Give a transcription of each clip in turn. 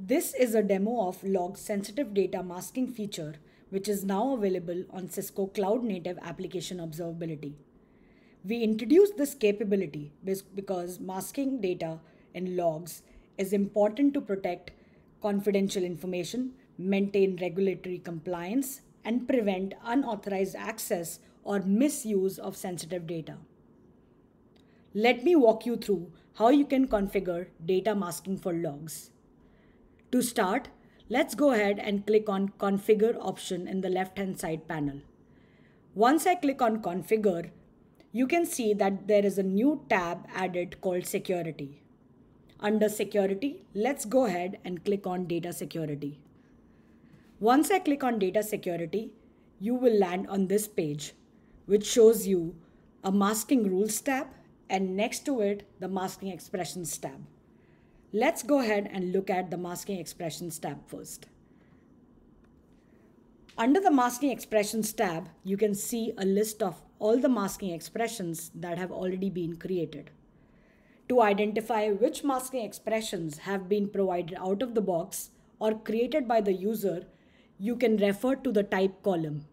This is a demo of log sensitive data masking feature, which is now available on Cisco Cloud Native Application Observability. We introduced this capability because masking data in logs is important to protect confidential information, maintain regulatory compliance, and prevent unauthorized access or misuse of sensitive data. Let me walk you through how you can configure data masking for logs. To start, let's go ahead and click on Configure option in the left-hand side panel. Once I click on Configure, you can see that there is a new tab added called Security. Under Security, let's go ahead and click on Data Security. Once I click on Data Security, you will land on this page, which shows you a Masking Rules tab and next to it, the Masking Expressions tab. Let's go ahead and look at the Masking Expressions tab first. Under the Masking Expressions tab, you can see a list of all the masking expressions that have already been created. To identify which masking expressions have been provided out of the box or created by the user, you can refer to the type column,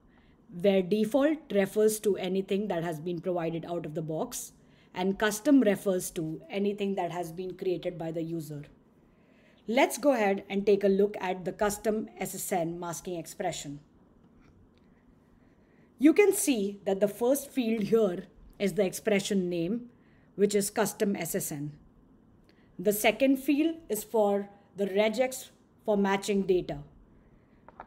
where default refers to anything that has been provided out of the box and custom refers to anything that has been created by the user. Let's go ahead and take a look at the custom SSN masking expression. You can see that the first field here is the expression name, which is custom SSN. The second field is for the regex for matching data.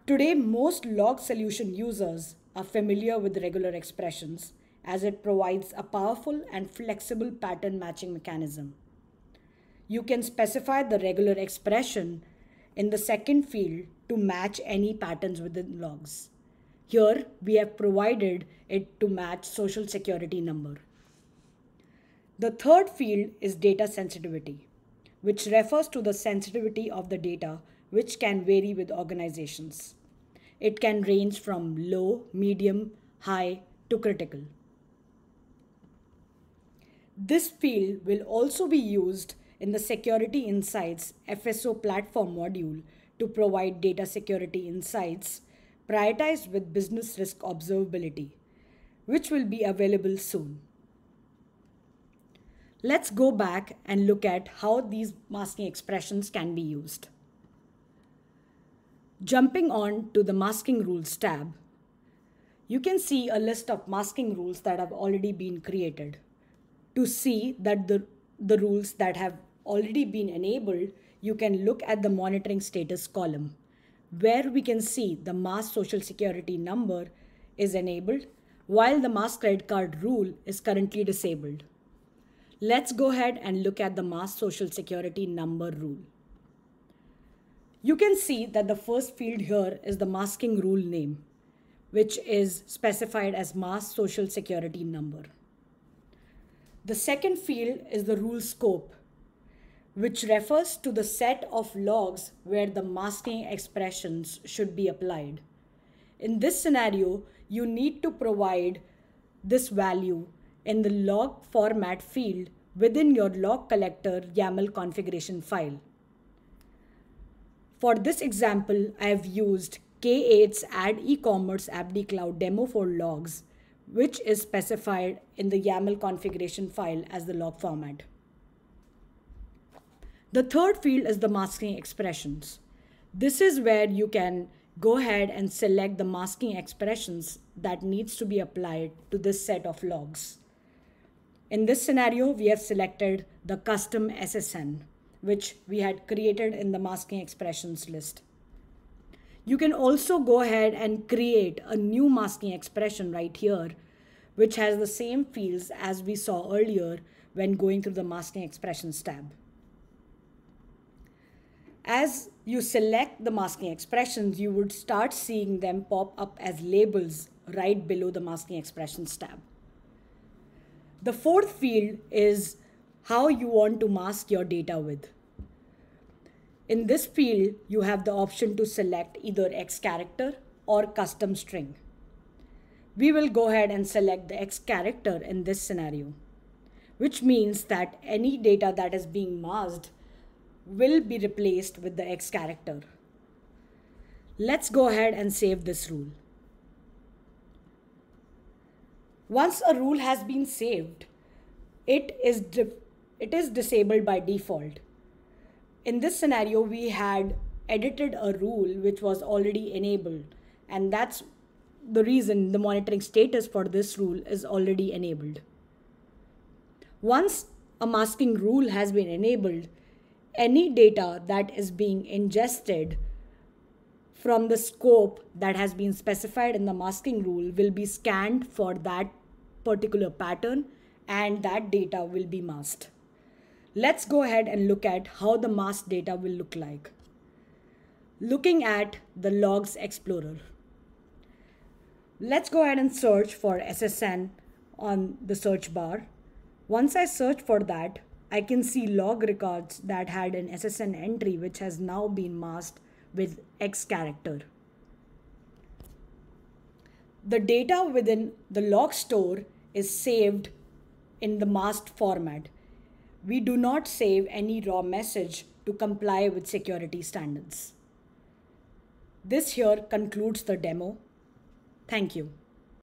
Today, most log solution users are familiar with regular expressions as it provides a powerful and flexible pattern matching mechanism. You can specify the regular expression in the second field to match any patterns within logs. Here, we have provided it to match social security number. The third field is data sensitivity, which refers to the sensitivity of the data, which can vary with organizations. It can range from low, medium, high to critical. This field will also be used in the Security Insights FSO platform module to provide data security insights prioritized with business risk observability, which will be available soon. Let's go back and look at how these masking expressions can be used. Jumping on to the masking rules tab, you can see a list of masking rules that have already been created. To see that the, the rules that have already been enabled, you can look at the monitoring status column where we can see the mass social security number is enabled while the mass credit card rule is currently disabled. Let's go ahead and look at the mass social security number rule. You can see that the first field here is the masking rule name, which is specified as mass social security number. The second field is the rule scope, which refers to the set of logs where the masking expressions should be applied. In this scenario, you need to provide this value in the log format field within your log collector YAML configuration file. For this example, I have used K8's Add e-commerce AppD Cloud demo for logs, which is specified in the YAML configuration file as the log format. The third field is the masking expressions. This is where you can go ahead and select the masking expressions that needs to be applied to this set of logs. In this scenario, we have selected the custom SSN, which we had created in the masking expressions list. You can also go ahead and create a new masking expression right here, which has the same fields as we saw earlier when going through the masking expressions tab. As you select the masking expressions, you would start seeing them pop up as labels right below the masking expressions tab. The fourth field is how you want to mask your data with. In this field, you have the option to select either X character or custom string. We will go ahead and select the X character in this scenario, which means that any data that is being masked will be replaced with the X character. Let's go ahead and save this rule. Once a rule has been saved, it is, it is disabled by default. In this scenario, we had edited a rule which was already enabled, and that's the reason the monitoring status for this rule is already enabled. Once a masking rule has been enabled, any data that is being ingested from the scope that has been specified in the masking rule will be scanned for that particular pattern and that data will be masked. Let's go ahead and look at how the masked data will look like. Looking at the logs explorer. Let's go ahead and search for SSN on the search bar. Once I search for that, I can see log records that had an SSN entry which has now been masked with X character. The data within the log store is saved in the masked format. We do not save any raw message to comply with security standards. This here concludes the demo. Thank you.